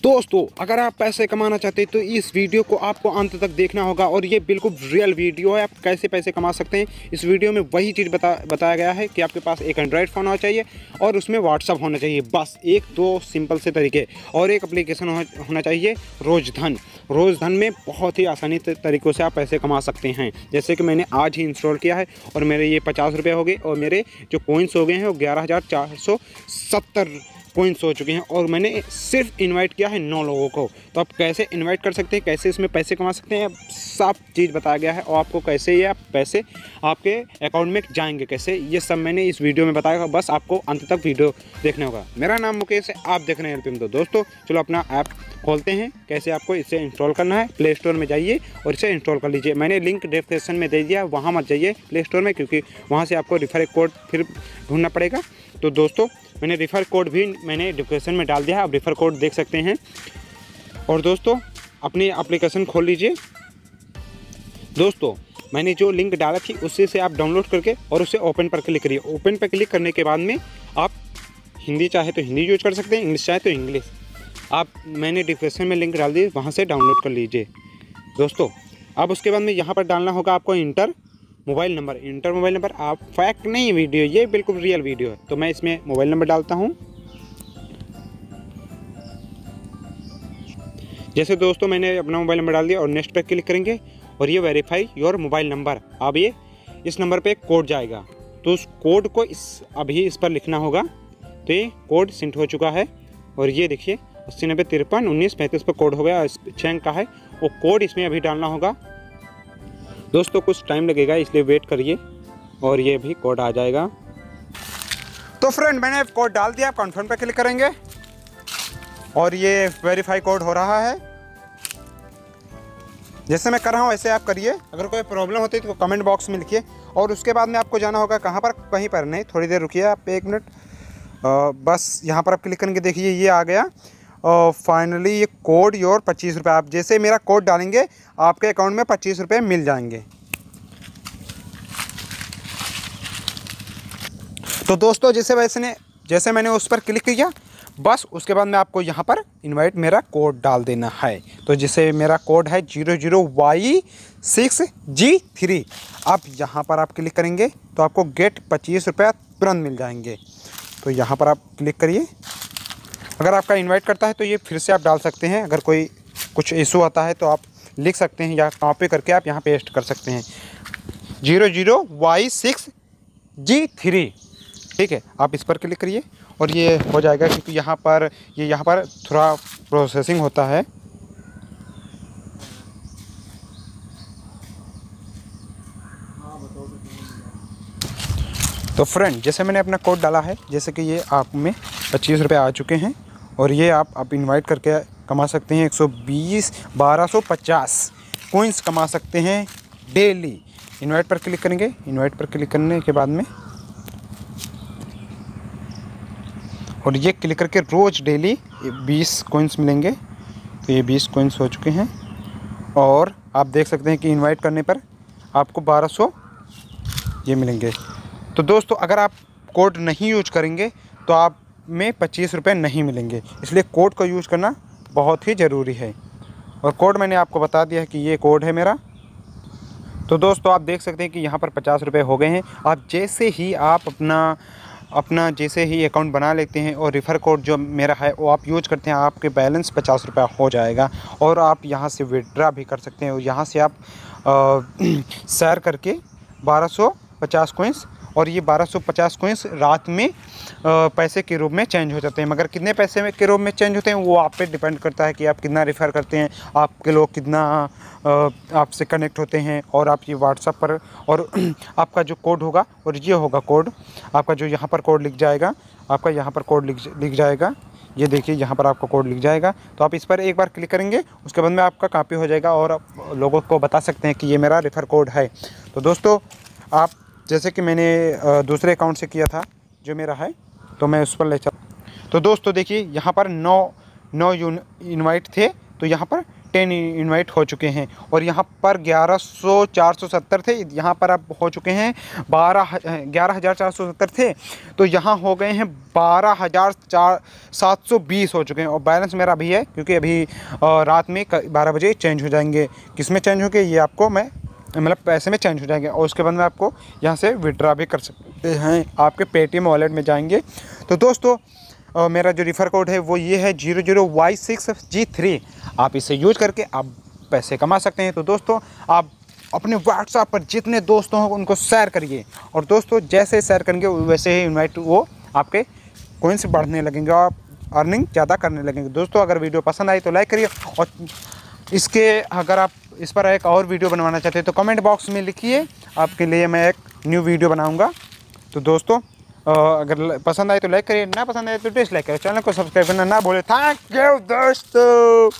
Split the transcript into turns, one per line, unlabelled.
दोस्तों, अगर आप पैसे कमाना चाहते हैं तो इस वीडियो को आपको अंत तक देखना होगा और ये बिल्कुल रियल वीडियो है। आप कैसे पैसे कमा सकते हैं? इस वीडियो में वही चीज़ बता, बताया गया है कि आपके पास एक एंड्रॉयड फ़ोन होना चाहिए और उसमें व्हाट्सअप होना चाहिए। बस एक दो सिंपल से तरीके और एक अप्लीकेशन होना चाहिए रोजधन। रोजधन में बहुत ही आसानी तरीक़ों से आप पैसे कमा सकते हैं। जैसे कि मैंने आज ही इंस्टॉल किया है और मेरे ये पचास रुपये हो गए और मेरे जो कोइंस हो गए हैं वो ग्यारह हज़ार चार सौ सत्तर कोइंस हो चुके हैं और मैंने सिर्फ़ इनवाइट किया है नौ लोगों को। तो आप कैसे इनवाइट कर सकते हैं, कैसे इसमें पैसे कमा सकते हैं, सब चीज़ बताया गया है और आपको कैसे ये पैसे आपके अकाउंट में जाएँगे कैसे, ये सब मैंने इस वीडियो में बताया बस आपको अंत तक वीडियो देखना होगा। मेरा नाम मुकेश है, आप देख रहे हैं एल तो दोस्तों, चलो अपना ऐप खोलते हैं, कैसे आपको इसे इंस्टॉल करना है। प्ले स्टोर में जाइए और इसे इंस्टॉल कर लीजिए। मैंने लिंक डिस्क्रिप्शन में दे दिया, वहाँ मत जाइए प्ले स्टोर में, क्योंकि वहाँ से आपको रिफर कोड फिर ढूंढना पड़ेगा। तो दोस्तों मैंने रिफ़र कोड भी मैंने डिस्क्रिप्शन में डाल दिया है, आप रिफ़र कोड देख सकते हैं। और दोस्तों, अपनी एप्लीकेशन खोल लीजिए। दोस्तों, मैंने जो लिंक डाला थी उससे से आप डाउनलोड करके और उसे ओपन पर क्लिक करिए। ओपन पर क्लिक करने के बाद में आप हिंदी चाहे तो हिंदी यूज़ कर सकते हैं इंग्लिश चाहे तो इंग्लिश आप मैंने डिस्क्रिप्शन में लिंक डाल दी, वहाँ से डाउनलोड कर लीजिए। दोस्तों, अब उसके बाद में यहाँ पर डालना होगा आपको enter mobile number, enter mobile number, आप फैक्ट नहीं वीडियो, ये बिल्कुल रियल वीडियो है। तो मैं इसमें मोबाइल नंबर डालता हूँ। जैसे दोस्तों, मैंने अपना मोबाइल नंबर डाल दिया और नेक्स्ट पे क्लिक करेंगे और ये वेरीफाई योर मोबाइल नंबर। अब ये, इस नंबर पे कोड जाएगा। तो उस कोड को इस, अभी इस पर लिखना होगा। तो ये कोड सेंट हो चुका है और ये देखिए, अस्सी नब्बे तिरपन उन्नीस पैंतीस पर कोड हो गया छः अंक का है। वो कोड इसमें अभी डालना होगा। दोस्तों, कुछ टाइम लगेगा, इसलिए वेट करिए और ये भी कोड आ जाएगा। तो फ्रेंड मैंने कोड डाल दिया, आप कन्फर्म पर क्लिक करेंगे। और ये वेरीफाई कोड हो रहा है। जैसे मैं कर रहा हूँ वैसे आप करिए। अगर कोई प्रॉब्लम होती है तो कमेंट बॉक्स में लिखिए। और उसके बाद में आपको जाना होगा कहाँ पर? कहीं पर। नहीं, थोड़ी देर रुकिए आप, एक मिनट बस यहाँ पर आप क्लिक करेंगे, देखिए ये आ गया। फाइनली ये कोड योर पच्चीस रुपये आप जैसे मेरा कोड डालेंगे, आपके अकाउंट में पच्चीस रुपये मिल जाएँगे। तो दोस्तों, जैसे वैसे ने, जैसे मैंने उस पर क्लिक किया, बस उसके बाद में आपको यहाँ पर इनवाइट मेरा कोड डाल देना है। तो जैसे मेरा कोड है zero zero Y six G three अब यहाँ पर आप क्लिक करेंगे तो आपको गेट पच्चीस रुपया तुरंत मिल जाएँगे। तो यहाँ पर आप क्लिक करिए। अगर आपका इनवाइट करता है तो ये फिर से आप डाल सकते हैं। अगर कोई कुछ इशू आता है तो आप लिख सकते हैं या कॉपी करके आप यहाँ पेस्ट कर सकते हैं। Zero zero Y six G three ठीक है, आप इस पर क्लिक करिए और ये हो जाएगा क्योंकि यहाँ पर, ये यहाँ पर थोड़ा प्रोसेसिंग होता है। तो फ्रेंड जैसे मैंने अपना कोड डाला है, जैसे कि ये आप में पच्चीस रुपये आ चुके हैं। और ये आप आप इनवाइट करके कमा सकते हैं 120 1250 कोइंस कमा सकते हैं डेली इनवाइट पर क्लिक करेंगे। इनवाइट पर क्लिक करने के बाद में और ये क्लिक करके रोज़ डेली 20 कोइंस मिलेंगे। तो ये 20 कोइंस हो चुके हैं और आप देख सकते हैं कि इनवाइट करने पर आपको 1200 ये मिलेंगे। तो दोस्तों, अगर आप कोड नहीं यूज़ करेंगे तो आप में पच्चीस रुपये नहीं मिलेंगे। इसलिए कोड का यूज़ करना बहुत ही ज़रूरी है। और कोड मैंने आपको बता दिया है कि ये कोड है मेरा। तो दोस्तों, आप देख सकते हैं कि यहाँ पर पचास रुपये हो गए हैं। आप जैसे ही आप अपना अपना जैसे ही अकाउंट बना लेते हैं और रिफ़र कोड जो मेरा है, वो आप यूज़ करते हैं, आपके बैलेंस पचास रुपया हो जाएगा। और आप यहाँ से विड्रा भी कर सकते हैं और यहाँ से आप शेयर करके बारह सौ पचास कोइंस और ये 1250 कोइंस रात में पैसे के रूप में चेंज हो जाते हैं। मगर कितने पैसे में के रूप में चेंज होते हैं, वो आप पे डिपेंड करता है कि आप कितना रेफ़र करते हैं, आपके लोग कितना आपसे कनेक्ट होते हैं, और आप ये व्हाट्सअप पर और आपका जो कोड होगा, और ये होगा कोड आपका जो यहाँ पर कोड लिख जाएगा, आपका यहाँ पर कोड लिख लिख जाएगा। ये देखिए, यहाँ पर आपका कोड लिख जाएगा। तो आप इस पर एक बार क्लिक करेंगे, उसके बाद में आपका कापी हो जाएगा, और आप लोगों को बता सकते हैं कि ये मेरा रेफ़र कोड है। तो दोस्तों, आप जैसे कि मैंने दूसरे अकाउंट से किया था, जो मेरा है तो मैं उस पर ले चल तो दोस्तों देखिए, यहाँ पर नौ नौ इनवाइट थे तो यहाँ पर टेन इनवाइट हो चुके हैं। और यहाँ पर ग्यारह सौ चार सौ सत्तर थे, यहाँ पर अब हो चुके हैं बारह ग्यारह हज़ार चार सौ सत्तर थे। तो यहाँ हो गए हैं बारह हज़ार चार, सात सौ बीस हो चुके हैं। और बैलेंस मेरा अभी है, क्योंकि अभी रात में बारह बजे चेंज हो जाएँगे। किसमें चेंज होंगे, ये आपको मैं मतलब पैसे में चेंज हो जाएँगे और उसके बाद में आपको यहाँ से विड्रा भी कर सकते हैं। आपके पेटीएम वॉलेट में जाएँगे। तो दोस्तों और मेरा जो रिफ़र कोड है वो ये है zero zero Y six G three आप इसे यूज़ करके आप पैसे कमा सकते हैं। तो दोस्तों, आप अपने व्हाट्सएप पर जितने दोस्तों हों उनको शेयर करिए। और दोस्तों, जैसे शेयर करेंगे, वैसे ही इनवाइट वो आपके कोइंस बढ़ने लगेंगे और अर्निंग ज़्यादा करने लगेंगे। दोस्तों, अगर वीडियो पसंद आई तो लाइक करिए। और इसके अगर आप इस पर एक और वीडियो बनवाना चाहते हैं तो कमेंट बॉक्स में लिखिए। आपके लिए मैं एक न्यू वीडियो बनाऊँगा। तो दोस्तों अगर पसंद आए तो लाइक करिए, ना पसंद आए तो डिसलाइक करिए। चैनल को सब्सक्राइब करना ना बोले थैंक यू दोस्तों।